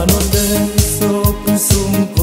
Anul de să o cu